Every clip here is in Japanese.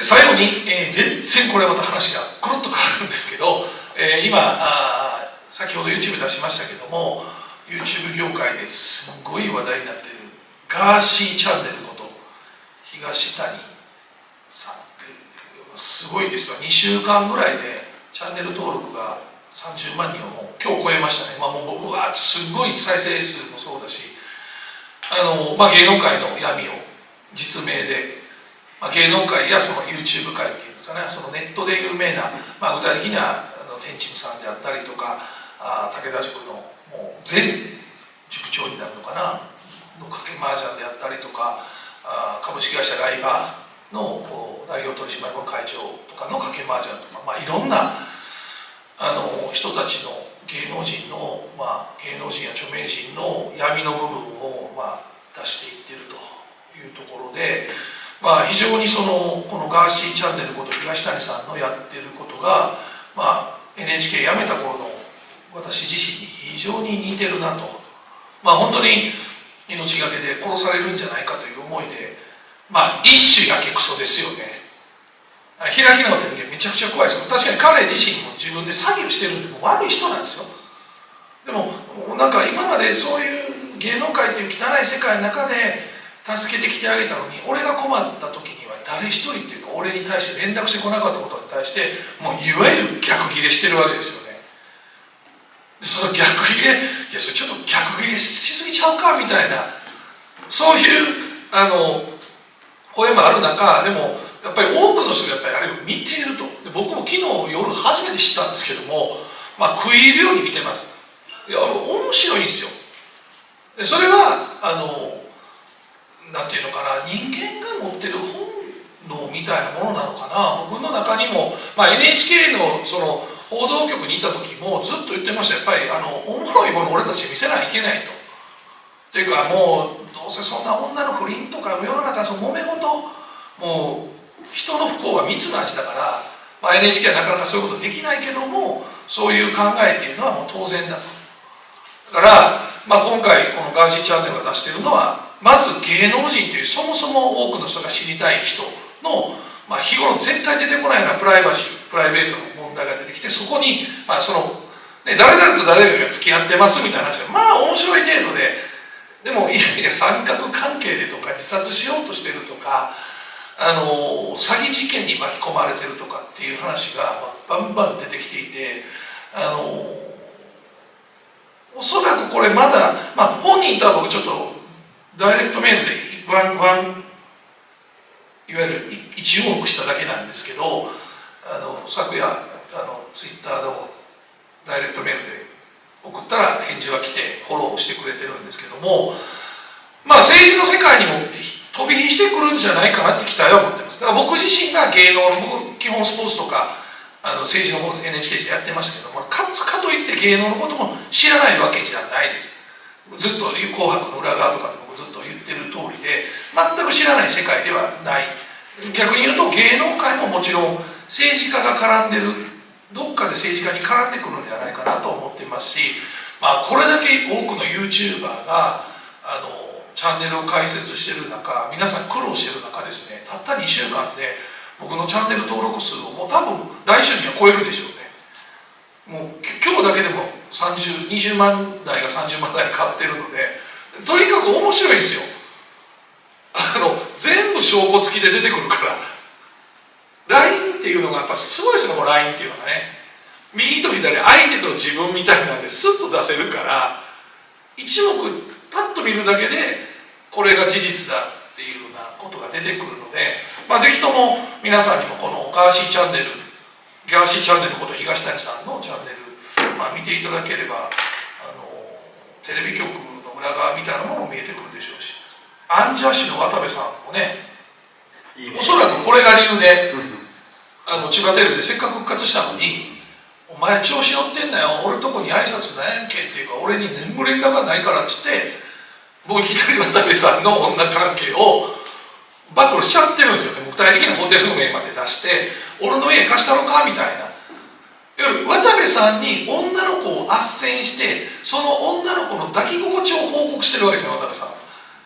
最後に、えー、全然これまた話がくるっと変わるんですけど、えー、今あ先ほど YouTube 出しましたけども YouTube 業界ですごい話題になってるガーシーチャンネルこと東谷さんってすごいですよ。2週間ぐらいでチャンネル登録が30万人をもう今日超えましたね、まあ、もう僕はすごい再生数もそうだしあの、まあ、芸能界の闇を実名で、まあ、芸能界やその YouTube 界っていうんですかねそのネットで有名な、まあ、具体的にはあの天竺さんであったりとかあ武田塾のもう全塾長になるのかなの賭け麻雀であったりとかあ株式会社ライバーの代表取締役会長とかの賭け麻雀とか、まあ、いろんなあの人たちの芸能人の、まあ、芸能人や著名人の闇の部分を、まあ、出していってるというところで、まあ、非常にそのこのガーシーチャンネルこと東谷さんのやってることが、まあ、NHK 辞めた頃の私自身に非常に似てるなと、まあ、本当に命がけで殺されるんじゃないかという思いで、まあ、一種やけくそですよね。開き直ってみてめちゃくちゃ怖いですよ。確かに彼自身も自分で詐欺をしてるんでも悪い人なんですよ。でもなんか今までそういう芸能界という汚い世界の中で助けてきてあげたのに俺が困った時には誰一人っていうか俺に対して連絡してこなかったことに対してもういわゆる逆ギレしてるわけですよね。その逆ギレいやそれちょっと逆ギレしすぎちゃうかみたいなそういうあの声もある中でもやっぱり多くの人がやっぱりあれを見ていると。で僕も昨日夜初めて知ったんですけども、まあ、食い入るように見てます。いや面白いんですよ。でそれはあのなんていうのかな人間が持ってる本能みたいなものなのかな。僕の中にも、まあ、NHK のその報道局にいた時もずっと言ってました。やっぱりあのおもろいもの俺たち見せないといけないと。っていうかもうどうせそんな女の不倫とか世の中その揉め事もう人の不幸は蜜の味だから、まあ、NHK はなかなかそういうことできないけどもそういう考えっていうのはもう当然だと。だから、まあ、今回このガーシーチャンネルが出してるのはまず芸能人というそもそも多くの人が知りたい人の、まあ、日頃絶対出てこないようなプライバシープライベートの問題が出てきてそこに、まあそのね、誰々と誰々が付き合ってますみたいな話がまあ面白い程度ででもいやいや三角関係でとか自殺しようとしてるとかあの詐欺事件に巻き込まれてるとかっていう話がバンバン出てきていてあのおそらくこれまだ、まあ、本人とは僕ちょっとダイレクトメールでワンワンいわゆる一往復しただけなんですけどあの昨夜あのツイッターのダイレクトメールで送ったら返事は来てフォローしてくれてるんですけどもまあ政治の世界にも飛び火してくるんじゃないかなって期待は持ってます。だから僕自身が芸能の僕基本スポーツとかあの政治の方で NHK でやってましたけど、まあ、かつかといって芸能のことも知らないわけじゃないです。ずっと「紅白」の裏側とかって僕ずっと言ってる通りで全く知らない世界ではない。逆に言うと芸能界ももちろん政治家が絡んでるどっかで政治家に絡んでくるんじゃないかなと思ってますし、まあ、これだけ多くの YouTuber があのチャンネルを開設してる中皆さん苦労してる中ですね。たった2週間で僕のチャンネル登録数をもう多分来週には超えるでしょうね。もう今日だけでも3020万台が30万台変わってるのでとにかく面白いですよ。あの全部証拠付きで出てくるから。LINE っていうのがやっぱすごいですよ LINE っていうのがね。右と左相手と自分みたいなんでスッと出せるから一目パッと見るだけでこれが事実だっていうようなことが出てくるので、まあ、ぜひとも皆さんにもこのガーシーチャンネルガーシーチャンネルこと東谷さんのチャンネル、まあ、見ていただければあのテレビ局裏側みたいなものも見えてくるでしょうし。アンジャッシュの渡部さんもねいいね。おそらくこれが理由で、あの千葉テレビでせっかく復活したのに「お前調子乗ってんだよ俺とこに挨拶なんやんけ」っていうか俺に眠連絡がないからっつってもういきなり渡部さんの女関係を暴露しちゃってるんですよね。具体的なホテル名まで出して「俺の家貸したのか?」みたいな渡部さんに女の子を斡旋してその女の子の抱き心地を報告してるわけですよ渡部さん。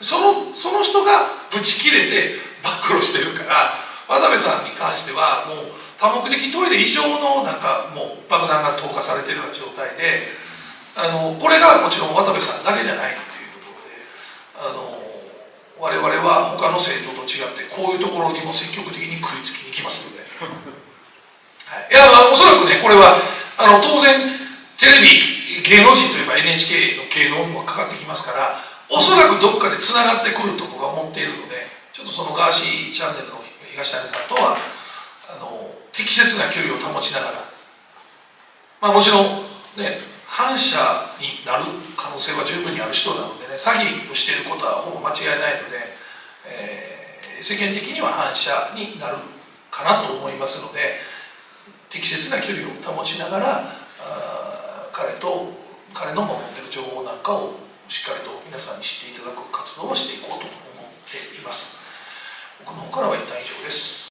そのその人がブチ切れて暴露してるから渡部さんに関してはもう多目的トイレ以上のなんかもう爆弾が投下されてるような状態であのこれがもちろん渡部さんだけじゃないっていうところであの我々は他の政党と違ってこういうところにも積極的に食いつきに行きますので、はい、いやおそらくねこれはあの当然テレビ芸能人といえば NHK の芸能もかかってきますからおそらくどっかでつながってくると僕は思っているのでちょっとそのガーシーチャンネルの東谷さんとはあの適切な距離を保ちながら、まあ、もちろんね反社になる可能性は十分にある人なのでね詐欺をしていることはほぼ間違いないので、えー、世間的には反社になるかなと思いますので適切な距離を保ちながら彼と彼の持ってる情報なんかをしっかりと皆さんに知っていただく活動をしていこうと思っています。僕の方からは一旦以上です。